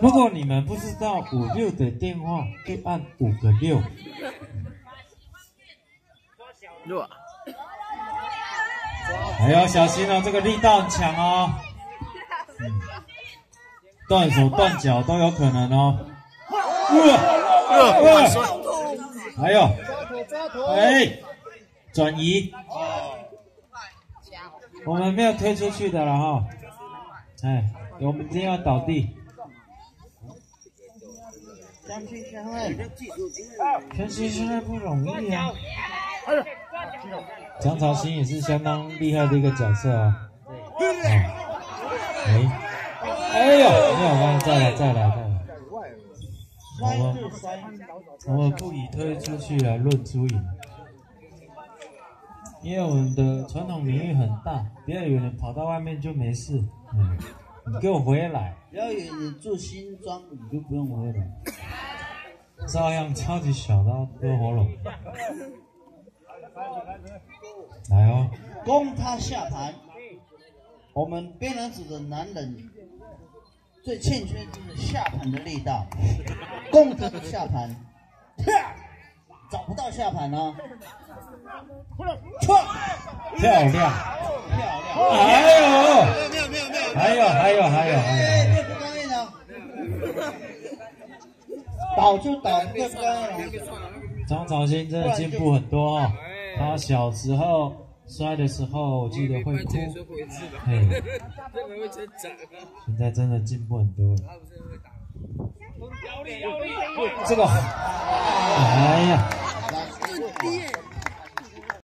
如果你们不知道五六的电话，就按五个六。六。还要小心哦，这个力道很强哦。断手断脚都有可能哦。哇哇！还有，哎，转移。我们没有推出去的了哈。哎，我们今天要倒地。全新现在，全新现在不容易啊。江朝新也是相当厉害的一个角色啊。哎，哎呦，没有关系，再来，再来，再来。我们我们不以推出去来论输赢，因为我们的传统领域很大，不要有人跑到外面就没事。嗯，你给我回来。不要有你住新庄，你就不用回来。照样超级小刀割喉咙。来哦，攻他下盘。我们边男子的男人最欠缺就是下盘的力道，攻他的下盘，找不到下盘呢。漂亮，漂亮，还有，没有没有没有，还有还有还有还有！倒就倒，不干净。张朝兴真的进步很多哦。他小时候摔的时候，我记得会哭，嘿，现在真的进步很多了。这个，哎呀。